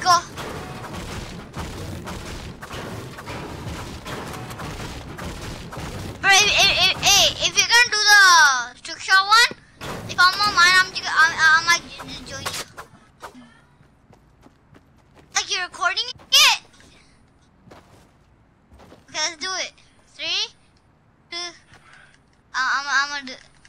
go. But if, if, if, if you can do the trick shot one, if I'm on mine, I'm, I'm, I might join you. Like you're recording it? Okay, let's do it. Three, two, uh, I'm, I'm gonna do it.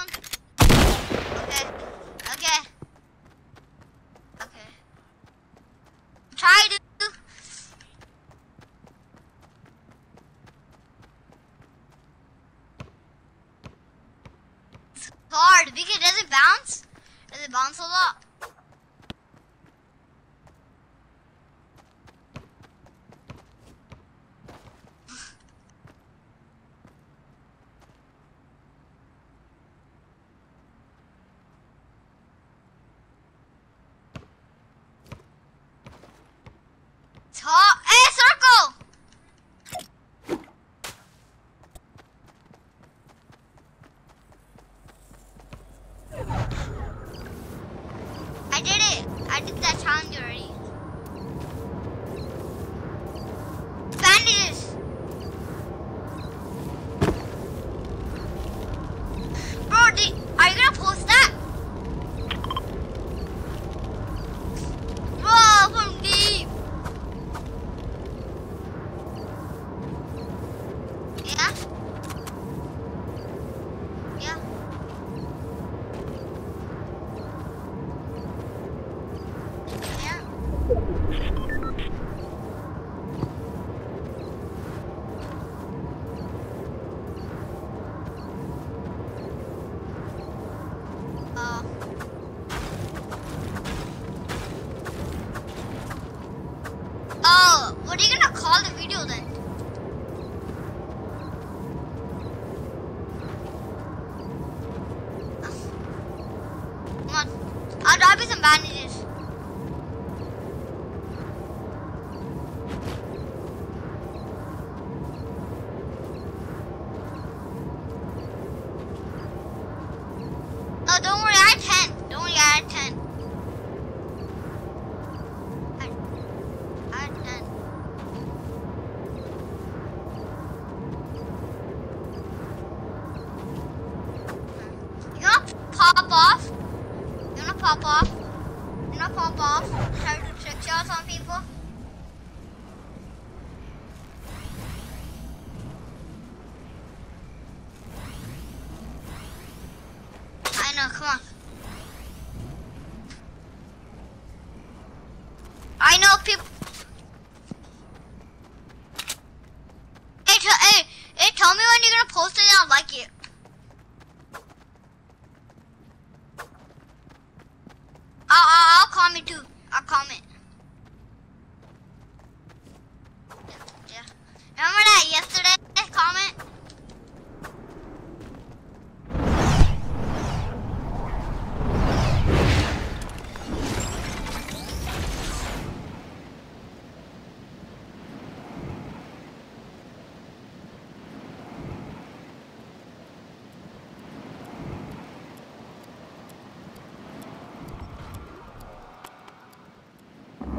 One? Okay. Okay. Okay. Try to. It's hard because does it bounce? Does it bounce a lot? I'll drop you some bandages. No, don't worry, I had 10. Don't worry, I had 10. I, I had 10. You off? You wanna pop off? You wanna pop off? Try to do trick shots on people? I know, come on. I know people. Hey, hey, hey, tell me when you're gonna post it and I'll like it. I'll, I'll, I'll comment too. I'll comment. Yeah, yeah. Remember that yesterday comment? The people here! The people near me! Gavin, the people near me! Oh, shoot! How come? I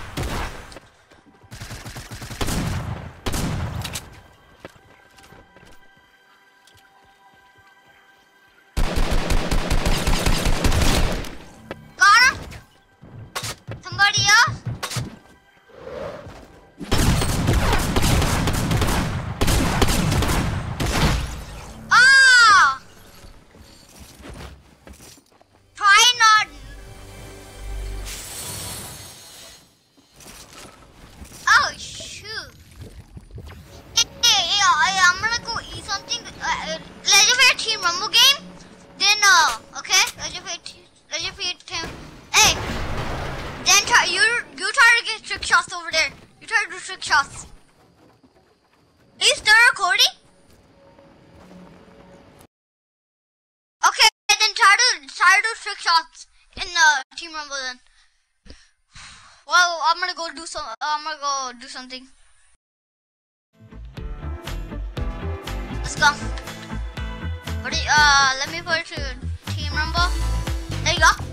somebody! Ah! Try not. Oh shoot! Uh, hey, I'm gonna go eat something. Uh, uh, team Rumble game. Then, uh, okay, Legendary Team. Trick shots. Are you still recording? Okay, then try to try to do trick shots in the team rumble then. Well, I'm gonna go do some. I'm gonna go do something. Let's go. Ready? Uh, let me put it to team rumble. There you go.